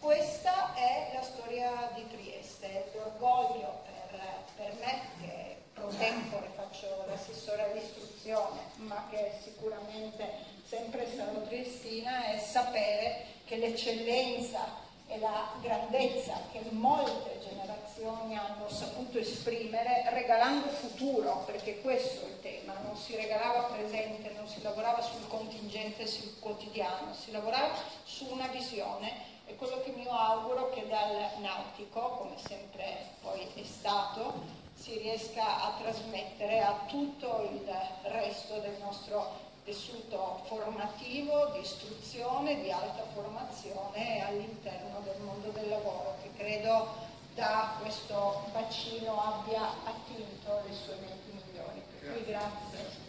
Questa è la storia di Trieste, l'orgoglio per, per me che pro tempore faccio l'assessore all'istruzione, ma che sicuramente sempre stato triestina, è sapere che l'eccellenza e la grandezza che molte generazioni hanno saputo esprimere regalando futuro, perché questo è il tema, non si regalava presente, non si lavorava sul contingente, sul quotidiano, si lavorava su una visione e quello che mi auguro che dal nautico, come sempre poi è stato, si riesca a trasmettere a tutto il resto del nostro tessuto formativo, di istruzione, di alta formazione all'interno del mondo del lavoro che credo da questo bacino abbia attinto le sue menti migliori. Per cui grazie.